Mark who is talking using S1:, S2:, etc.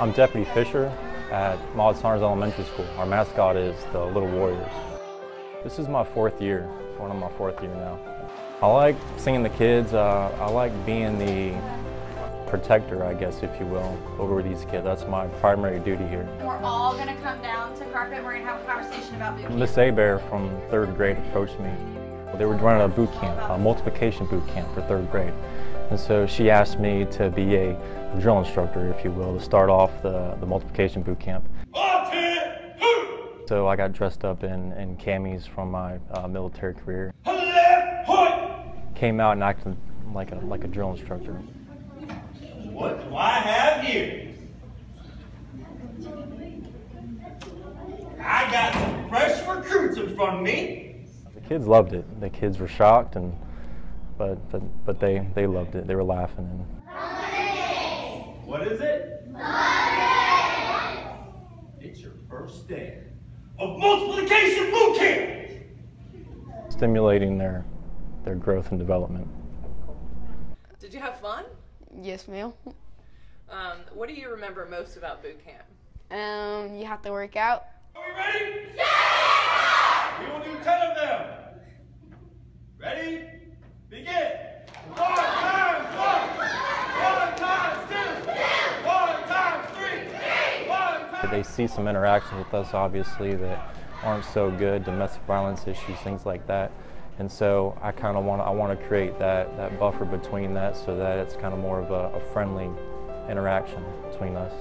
S1: I'm Deputy Fisher at Maude Saunders Elementary School. Our mascot is the Little Warriors. This is my fourth year, going on my fourth year now. I like seeing the kids. Uh, I like being the protector, I guess, if you will, over these kids. That's my primary duty here.
S2: We're all going to come down to carpet and we're going to have a conversation about boot camp.
S1: Miss Abear from third grade approached me. They were running a boot camp, a multiplication boot camp for third grade. And so she asked me to be a drill instructor, if you will, to start off the, the multiplication boot camp. So I got dressed up in, in camis from my uh, military career. Came out and acted like a, like a drill instructor.
S3: What do I have here? I got some fresh recruits in front of me.
S1: The kids loved it. The kids were shocked, and but but but they they loved it. They were laughing and
S3: What is it? It's your first day of multiplication boot camp.
S1: stimulating their their growth and development.
S4: Did you have fun?
S5: Yes, ma'am.
S4: Um, what do you remember most about boot camp?
S5: Um, you have to work out.
S3: Are we ready?
S1: They see some interactions with us, obviously, that aren't so good, domestic violence issues, things like that. And so I kind of want to, I want to create that, that buffer between that so that it's kind of more of a, a friendly interaction between us.